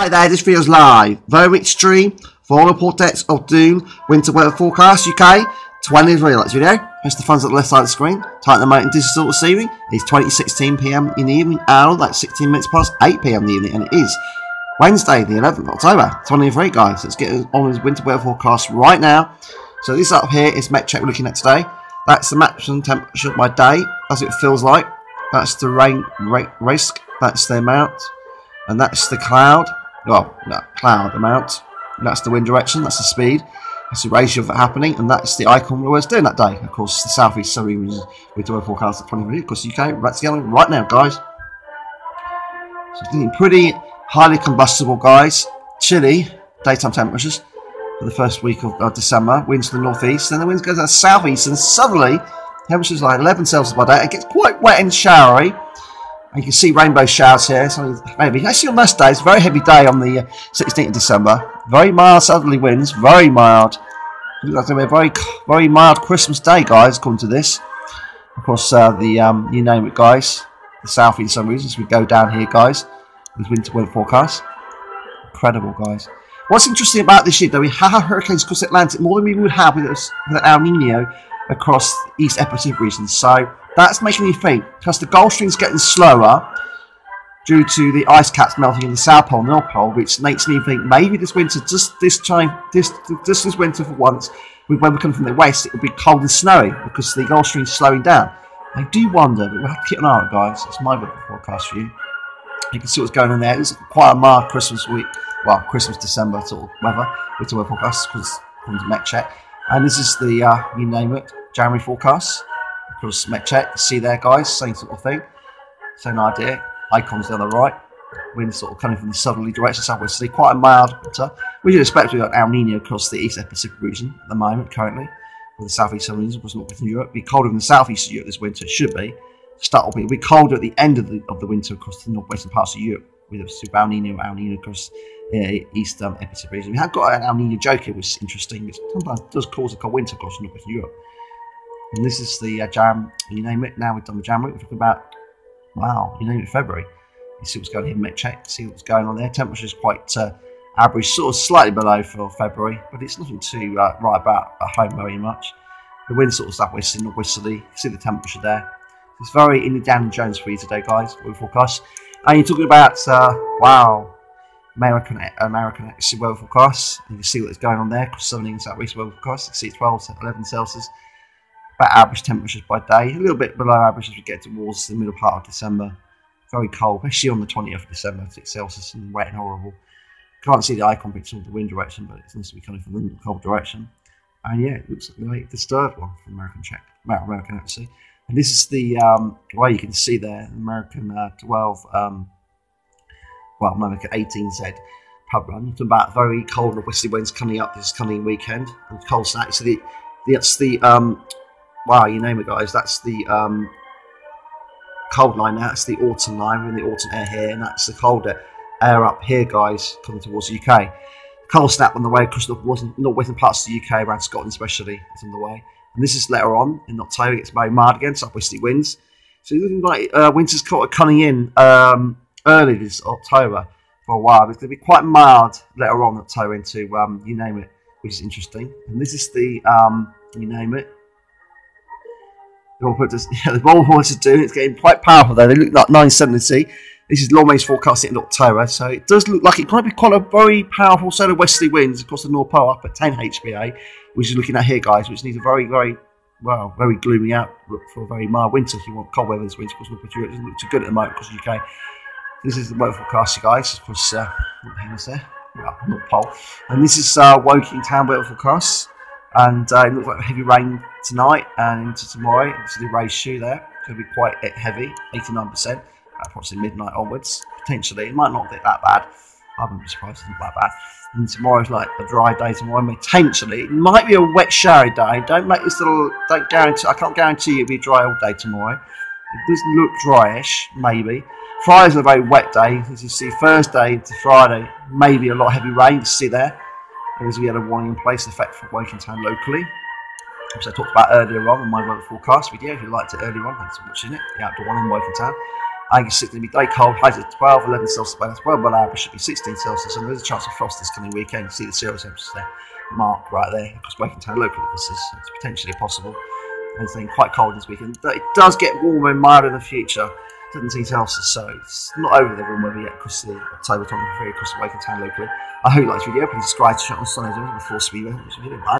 Hi there, this video's live. Very extreme. For all portents of doom, winter weather forecast UK 23. Let's video. Press the funds at the left side of the screen. Tighten the mountain digital receiving. It's 2016 pm in the evening. Hour, that's 16 minutes past 8 pm in the evening, and it is Wednesday, the 11th of October 23, guys. Let's get on this winter weather forecast right now. So this up here is Met Check we're looking at today. That's the maximum temperature by day, as it feels like. That's the rain risk. That's the amount, and that's the cloud well, cloud amount. That's the wind direction, that's the speed, that's the ratio of it happening, and that's the icon we're doing that day. Of course, the southeast was with the weather forecast at 20 minutes. Of course, UK, right now, guys. So pretty highly combustible, guys. Chilly daytime temperatures for the first week of, of December. Winds to the northeast, then the winds go to the southeast, and suddenly temperatures like 11 Celsius by day. It gets quite wet and showery. You can see rainbow showers here. So maybe actually on most days, very heavy day on the 16th uh, of December. Very mild southerly winds, very mild. Looks like to be a very very mild Christmas day, guys. According to this, of course, uh, the um, you name it, guys. The southeast, some reasons we go down here, guys. With winter weather forecast. Incredible, guys. What's interesting about this year, though, we have hurricanes across the Atlantic more than we would have with, with El Nino across East Pacific regions. So that's making me think, because the Gulf Stream's getting slower due to the ice caps melting in the South Pole and North Pole, which makes me think maybe this winter, just this time, this just this winter for once, when we come from the west, it will be cold and snowy because the Gulf Stream's slowing down. I do wonder, but we'll have to keep an eye on it, guys. It's my weather forecast for you. You can see what's going on there. It's quite a mild Christmas week, well, Christmas, December sort of weather, winter weather forecast, because from the Met check. And this is the, uh, you name it, January forecast Met check, see there, guys, same sort of thing. Same idea. Icons down the right. Wind sort of coming from the southerly direction, southwesterly. Quite a mild winter. We should expect we've got El Nino across the East Pacific region at the moment, currently. With the southeast southern region, was not within Europe. Be colder in the southeast of Europe this winter, it should be. Start will be, it'll be colder at the end of the, of the winter across the northwestern parts of Europe. With a El Nino, El Nino across the um, Pacific region. We have got an El Nino joke here, which is interesting. It sometimes does cause a cold winter across northwestern Europe. And this is the uh, jam, you name it. Now we've done the jam. We're talking about, wow, you name it, February. You see what's going on here, check, see what's going on there. Temperature is quite uh, average, sort of slightly below for February, but it's nothing to uh, write about at home very much. The wind sort of southwesterly, northwesterly. See the temperature there. It's very in the Dan Jones for you today, guys. We forecast. And you're talking about, uh, wow, American American weather forecast. You can see what's going on there southern and southwest weather forecast. You can see 12 to 11 Celsius about average temperatures by day, a little bit below average as we get towards the middle part of December. Very cold, especially on the 20th of December, 6 Celsius and wet and horrible. Can't see the icon picture of the wind direction, but it seems to be coming from the cold direction. And yeah, it looks like the third one from American check, American actually. And this is the um, way you can see there, American uh, 12, um, well, American 18Z pub run. It's about very cold and westerly winds coming up this coming weekend and cold snap. So the, that's the um, wow, you name it, guys. That's the um, cold line. now. That's the autumn line. We're in the autumn air here, and that's the colder air up here, guys, coming towards the UK. Cold snap on the way across the northwestern parts of the UK, around Scotland especially, is on the way. And this is later on in October. It's very mild again, southwesterly winds. So it's looking like uh, winter's coming in um, early this October for a while. It's going to be quite mild later on October into um, you name it, which is interesting. And this is the um, you name it the Roll Horse are doing. It's getting quite powerful though. They look like 970. This is long range forecasting in October, so it does look like it might be quite a very powerful set of westerly winds across the North Pole up at 10 HPA, which is looking at here, guys, which needs a very, very, well, very gloomy outlook for a very mild winter if you want cold weather this winter, because North Europe doesn't look too good at the moment across the UK. This is the weather forecast, guys, of course, uh, what the hell is there? Well, North Pole. And this is uh, Woking Town weather forecast and uh, it looks like heavy rain tonight and into tomorrow. Obviously, the raised shoe there could be quite heavy, 89%, approximately midnight onwards. Potentially, it might not be that bad. I wouldn't be surprised it's not that bad. And tomorrow's like a dry day tomorrow. Potentially, it might be a wet, showery day. Don't make this little. Don't guarantee. I can't guarantee it'll be dry all day tomorrow. It does look dryish, maybe. Friday's a very wet day. As you see, Thursday to Friday, maybe a lot of heavy rain. See there had a warning in place effect for Woking Town locally, which I talked about earlier on in my weather forecast video. If you liked it earlier on, thanks for watching it. The outdoor one in Woking Town. I think it's going to be day cold, highs at 12, 11 Celsius, but that's well below average, should be 16 Celsius, and there's a chance of frost this coming weekend. You see the zero temperatures there, mark right there, across Woking Town locally, this is potentially possible. And it's getting quite cold this weekend. But it does get warmer and milder in the future. 17 Celsius, so it's not over the warm weather yet across the October 23 across the Woking Town locally. I hope you like this video. Please subscribe to channel. on Sundays with the Force Speedway.